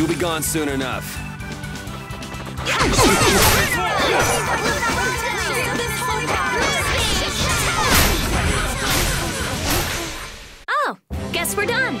You'll be gone soon enough. Oh, guess we're done.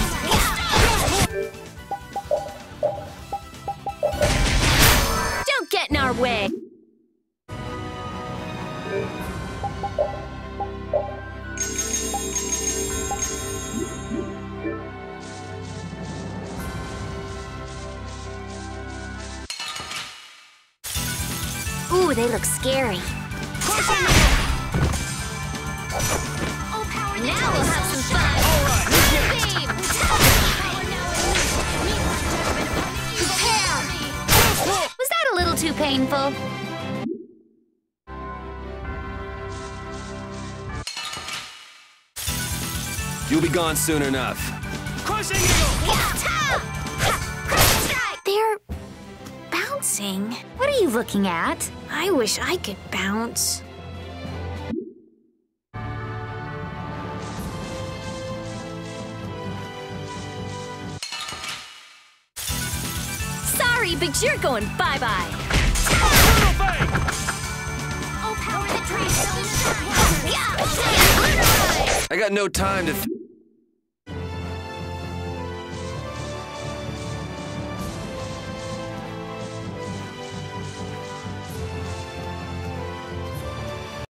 Ooh, they look scary. Now we'll have some fun. Was that a little too painful? You'll be gone soon enough. Crossing you! They're bouncing. What are you looking at? I wish I could bounce. Sorry, but you're going bye-bye. Oh, I got no time to.